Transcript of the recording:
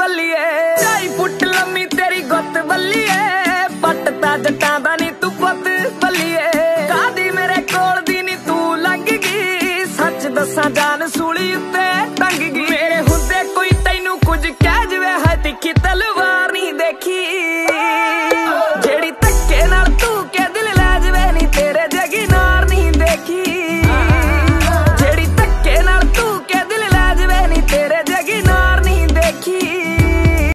ਬੱਲੀਏ ਢਾਈ ਫੁੱਟ ਲੰਮੀ ਤੇਰੀ ਗੁੱਤ ਬੱਲੀਏ ਪੱਟ ਤਾਂ ਜੱਟਾਂ ਦਾ ਨਹੀਂ ਤੂੰ ਪੁੱਤ ਬੱਲੀਏ ਕਾਦੀ ਮੇਰੇ ਕੋਲ ਦੀ ਨਹੀਂ ਤੂੰ ਲੰਘ ਗਈ। ਸੱਚ ਦੱਸਾਂ ਜਾਨ ਸੂਲੀ ਉੱਤੇ ਟੰਗ ਗਈ।